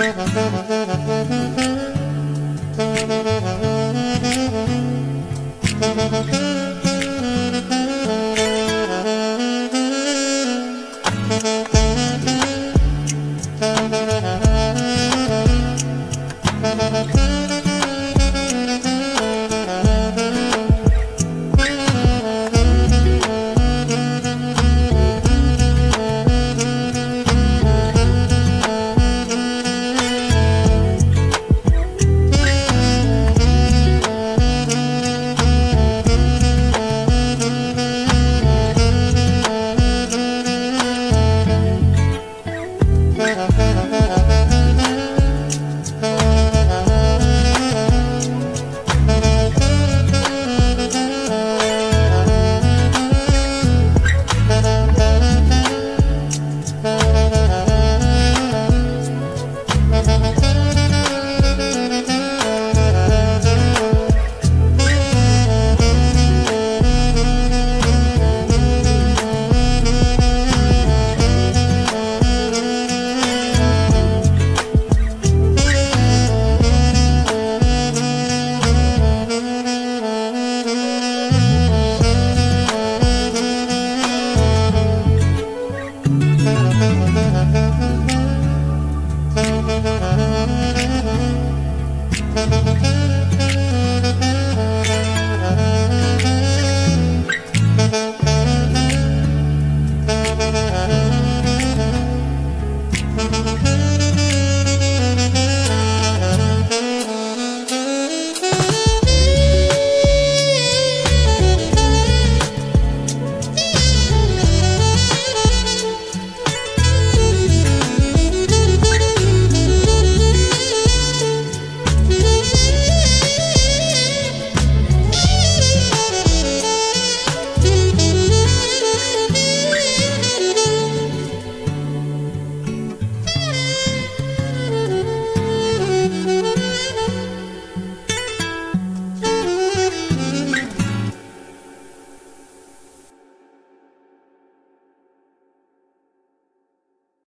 Mm-hmm.